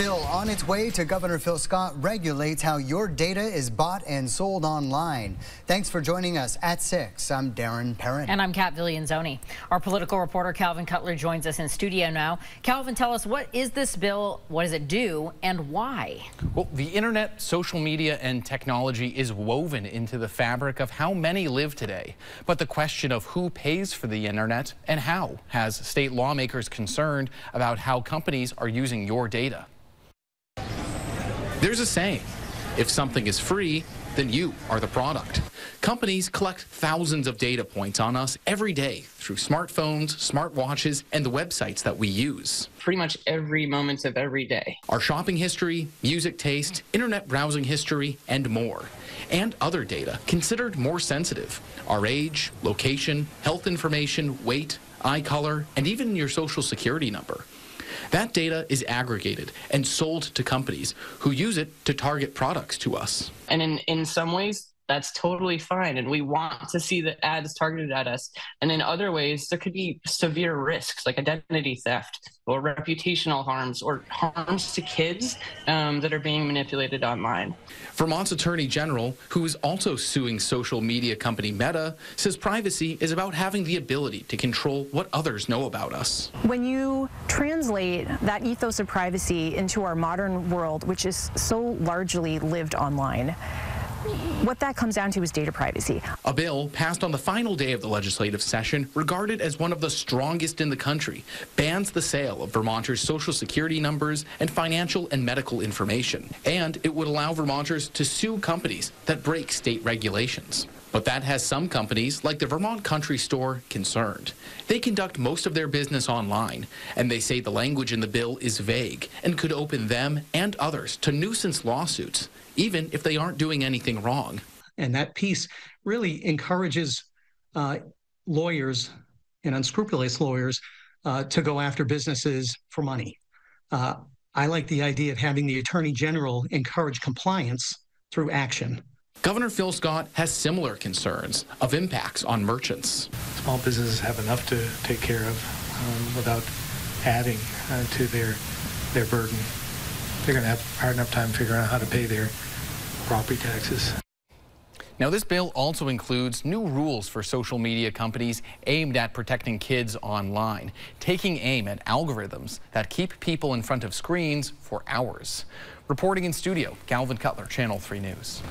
bill on its way to Governor Phil Scott regulates how your data is bought and sold online. Thanks for joining us at 6. I'm Darren Perrin. And I'm Cat Viglienzoni. Our political reporter Calvin Cutler joins us in studio now. Calvin, tell us what is this bill, what does it do, and why? Well, the internet, social media, and technology is woven into the fabric of how many live today. But the question of who pays for the internet and how has state lawmakers concerned about how companies are using your data. There's a saying, if something is free, then you are the product. Companies collect thousands of data points on us every day through smartphones, smartwatches, and the websites that we use. Pretty much every moment of every day. Our shopping history, music taste, internet browsing history, and more. And other data considered more sensitive. Our age, location, health information, weight, eye color, and even your social security number. That data is aggregated and sold to companies who use it to target products to us. And in, in some ways, that's totally fine. And we want to see the ads targeted at us. And in other ways, there could be severe risks like identity theft or reputational harms or harms to kids um, that are being manipulated online. Vermont's Attorney General, who is also suing social media company Meta, says privacy is about having the ability to control what others know about us. When you translate that ethos of privacy into our modern world, which is so largely lived online, what that comes down to is data privacy. A bill passed on the final day of the legislative session, regarded as one of the strongest in the country, bans the sale of Vermonters' social security numbers and financial and medical information. And it would allow Vermonters to sue companies that break state regulations. But that has some companies, like the Vermont Country Store, concerned. They conduct most of their business online, and they say the language in the bill is vague and could open them and others to nuisance lawsuits, even if they aren't doing anything wrong. And that piece really encourages uh, lawyers and unscrupulous lawyers uh, to go after businesses for money. Uh, I like the idea of having the attorney general encourage compliance through action. Governor Phil Scott has similar concerns of impacts on merchants. Small businesses have enough to take care of um, without adding uh, to their their burden. They're going to have a hard enough time figuring out how to pay their property taxes. Now, this bill also includes new rules for social media companies aimed at protecting kids online, taking aim at algorithms that keep people in front of screens for hours. Reporting in studio, Calvin Cutler, Channel 3 News.